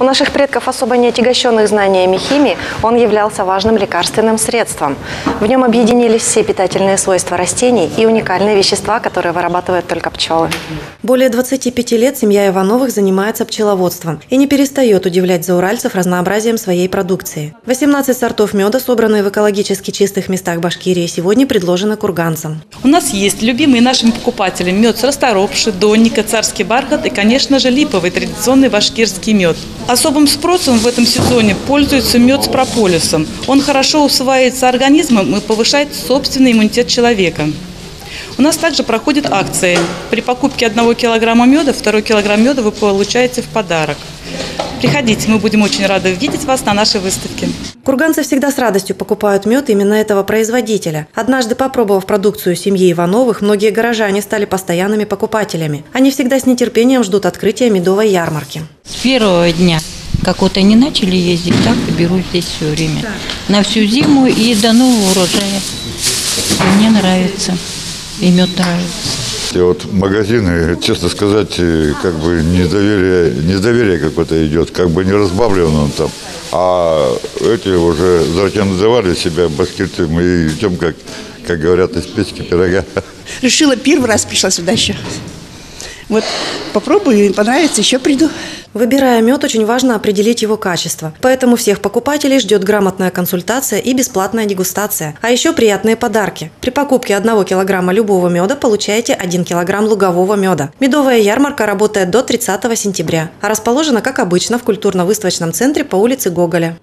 У наших предков, особо не отягощенных знаниями химии, он являлся важным лекарственным средством. В нем объединились все питательные свойства растений и уникальные вещества, которые вырабатывают только пчелы. Более 25 лет семья Ивановых занимается пчеловодством и не перестает удивлять зауральцев разнообразием своей продукции. 18 сортов меда, собранные в экологически чистых местах Башкирии, сегодня предложены курганцам. У нас есть любимый нашим покупателям мед с расторопши, донника, царский бархат и, конечно же, липовый традиционный башкирский мед. Особым спросом в этом сезоне пользуется мед с прополисом. Он хорошо усваивается организмом и повышает собственный иммунитет человека. У нас также проходит акция. При покупке одного килограмма меда, второй килограмм меда вы получаете в подарок. Приходите, мы будем очень рады видеть вас на нашей выставке. Курганцы всегда с радостью покупают мед именно этого производителя. Однажды попробовав продукцию семьи Ивановых, многие горожане стали постоянными покупателями. Они всегда с нетерпением ждут открытия медовой ярмарки. С первого дня, как вот они начали ездить, так и беру здесь все время. На всю зиму и до нового урожая. И мне нравится. И мед нравится. И вот магазины, честно сказать, э, как бы недоверие, недоверие какое-то идет, как бы не разбавлен он там. А эти уже зарекомендовали себя башкирцы, мы идем, как, как говорят, из печки пирога. Решила первый раз пришла сюда еще. Вот попробую, понравится, еще приду. Выбирая мед, очень важно определить его качество. Поэтому всех покупателей ждет грамотная консультация и бесплатная дегустация. А еще приятные подарки. При покупке одного килограмма любого меда получаете 1 килограмм лугового меда. Медовая ярмарка работает до 30 сентября, а расположена, как обычно, в культурно-выставочном центре по улице Гоголя.